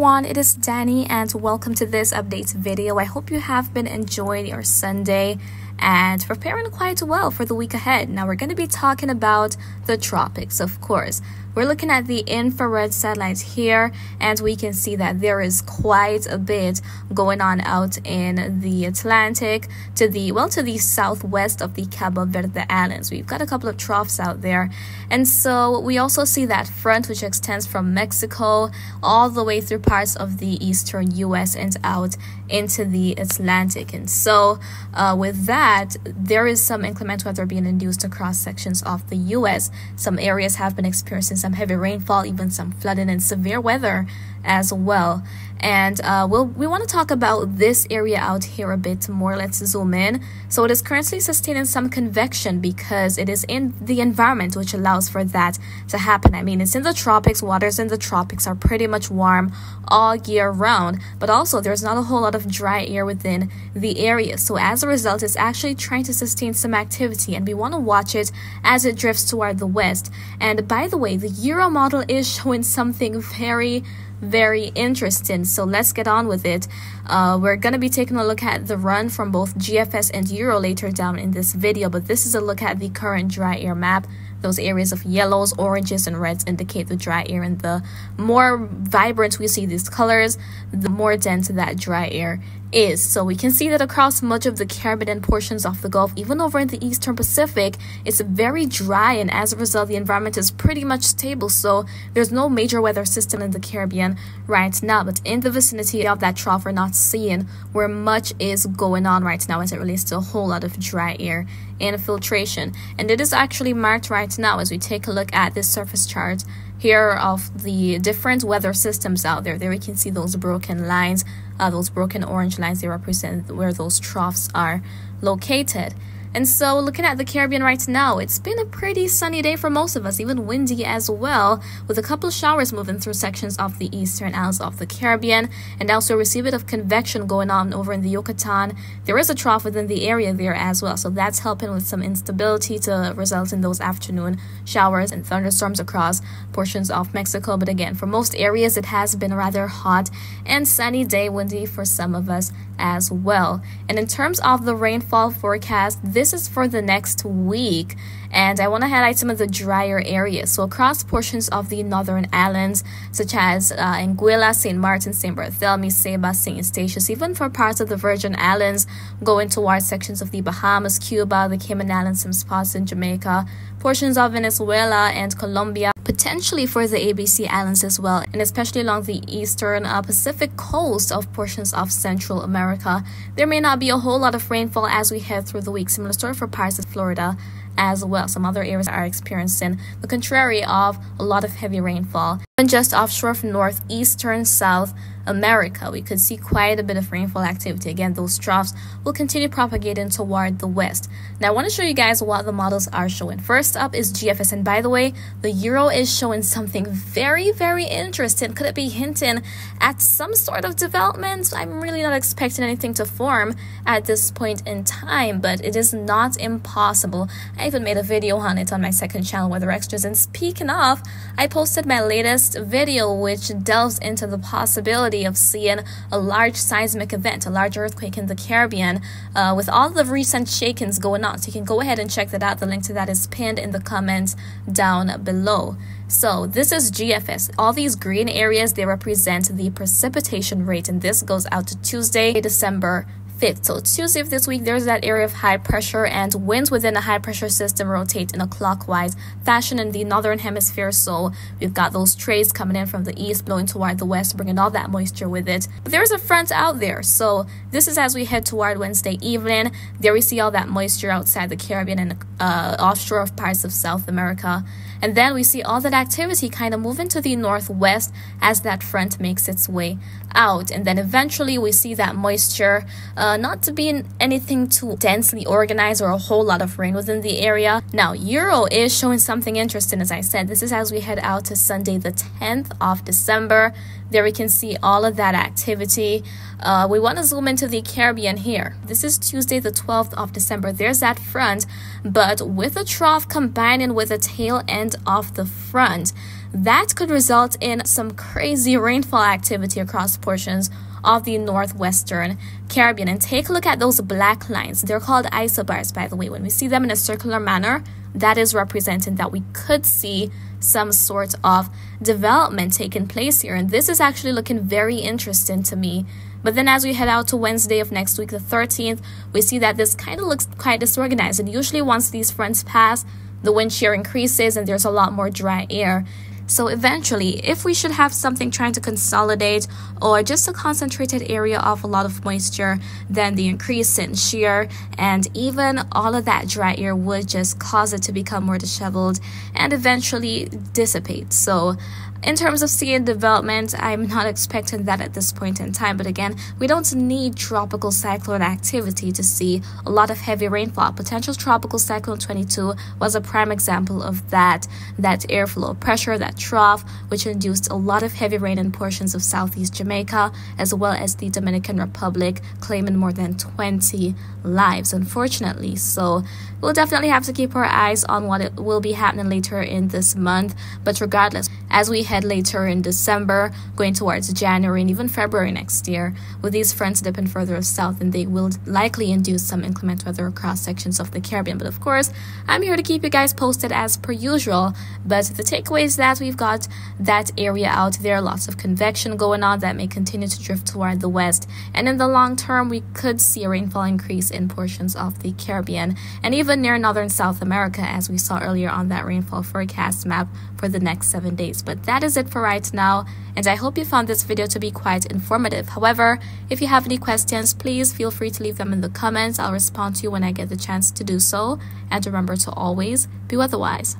everyone, it is Dani'i and welcome to this update video. I hope you have been enjoying your Sunday and preparing quite well for the week ahead. Now we're going to be talking about the tropics, of course. We're looking at the infrared satellites here, and we can see that there is quite a bit going on out in the Atlantic to the well to the southwest of the Cabo Verde Islands. We've got a couple of troughs out there, and so we also see that front which extends from Mexico all the way through parts of the eastern U.S. and out into the Atlantic. And so, uh, with that, there is some inclement weather being induced across sections of the U.S. Some areas have been experiencing some heavy rainfall, even some flooding and severe weather as well. And uh, we'll, we want to talk about this area out here a bit more. Let's zoom in. So it is currently sustaining some convection because it is in the environment which allows for that to happen. I mean, it's in the tropics. Waters in the tropics are pretty much warm all year round, but also there's not a whole lot of dry air within the area. So as a result, it's actually trying to sustain some activity and we want to watch it as it drifts toward the west. And by the way, the Euro model is showing something very very interesting. So let's get on with it. Uh, we're going to be taking a look at the run from both GFS and Euro later down in this video, but this is a look at the current dry air map. Those areas of yellows, oranges, and reds indicate the dry air, and the more vibrant we see these colors, the more dense that dry air is. So we can see that across much of the Caribbean portions of the Gulf, even over in the Eastern Pacific, it's very dry, and as a result, the environment is pretty much stable. So there's no major weather system in the Caribbean right now, but in the vicinity of that trough, we're not seeing where much is going on right now as it relates to a whole lot of dry air infiltration. And it is actually marked right now as we take a look at this surface chart here of the different weather systems out there. There we can see those broken lines, uh, those broken orange lines, they represent where those troughs are located. And so, looking at the Caribbean right now, it's been a pretty sunny day for most of us, even windy as well, with a couple showers moving through sections of the eastern isles of the Caribbean, and also a bit of convection going on over in the Yucatan. There is a trough within the area there as well, so that's helping with some instability to result in those afternoon showers and thunderstorms across portions of Mexico. But again, for most areas, it has been a rather hot and sunny day, windy for some of us as well. And in terms of the rainfall forecast, this is for the next week and I want to highlight some of the drier areas. So across portions of the northern islands, such as uh, Anguilla, St. Martin, St. Bartholomew, Saba, St. Eustatius, even for parts of the Virgin Islands, going towards sections of the Bahamas, Cuba, the Cayman Islands, some spots in Jamaica, portions of Venezuela and Colombia, potentially for the ABC Islands as well, and especially along the eastern uh, Pacific coast of portions of Central America. There may not be a whole lot of rainfall as we head through the week. Similar story for parts of Florida as well. Some other areas are experiencing the contrary of a lot of heavy rainfall. And just offshore of northeastern South America, we could see quite a bit of rainfall activity. Again, those troughs will continue propagating toward the west. Now, I want to show you guys what the models are showing. First up is GFS, and by the way, the Euro is showing something very, very interesting. Could it be hinting at some sort of development? I'm really not expecting anything to form at this point in time, but it is not impossible. I even made a video on it on my second channel, Weather Extras. And speaking of, I posted my latest video, which delves into the possibility possibility of seeing a large seismic event, a large earthquake in the Caribbean, uh, with all the recent shakings going on. So you can go ahead and check that out. The link to that is pinned in the comments down below. So this is GFS. All these green areas, they represent the precipitation rate, and this goes out to Tuesday, December 5th. So Tuesday of this week, there's that area of high pressure and winds within a high pressure system rotate in a clockwise fashion in the northern hemisphere. So we've got those trades coming in from the east, blowing toward the west, bringing all that moisture with it. But there's a front out there. So this is as we head toward Wednesday evening. There we see all that moisture outside the Caribbean and uh, offshore of parts of South America. And then we see all that activity kind of moving to the northwest as that front makes its way out. And then eventually we see that moisture uh, not to be anything too densely organized or a whole lot of rain within the area. Now, Euro is showing something interesting, as I said. This is as we head out to Sunday, the 10th of December. There we can see all of that activity. Uh, we want to zoom into the Caribbean here. This is Tuesday, the 12th of December. There's that front, but with a trough combining with the tail end of the front. that could result in some crazy rainfall activity across portions of the northwestern Caribbean. And take a look at those black lines. They're called isobars, by the way. When we see them in a circular manner, that is representing that we could see some sort of development taking place here. And this is actually looking very interesting to me. But then as we head out to Wednesday of next week, the 13th, we see that this kind of looks quite disorganized. And usually once these fronts pass, the wind shear increases and there's a lot more dry air. So eventually, if we should have something trying to consolidate or just a concentrated area of a lot of moisture, then the increase in shear and even all of that dry air would just cause it to become more disheveled and eventually dissipate. So in terms of seeing development, I'm not expecting that at this point in time. But again, we don't need tropical cyclone activity to see a lot of heavy rainfall. Potential tropical cyclone 22 was a prime example of that. That airflow pressure, that trough, which induced a lot of heavy rain in portions of southeast Jamaica, as well as the Dominican Republic, claiming more than 20 lives, unfortunately. So we'll definitely have to keep our eyes on what will be happening later in this month. But regardless, as we head later in December, going towards January and even February next year. With these fronts dipping further south, and they will likely induce some inclement weather across sections of the Caribbean. But of course, I'm here to keep you guys posted as per usual. But the takeaway is that we've got that area out there, lots of convection going on that may continue to drift toward the west. And in the long term, we could see a rainfall increase in portions of the Caribbean and even near northern South America, as we saw earlier on that rainfall forecast map for the next seven days. But that is it for right now, and I hope you found this video to be quite informative. However, if you have any questions, please feel free to leave them in the comments. I'll respond to you when I get the chance to do so. And remember to always be weatherwise.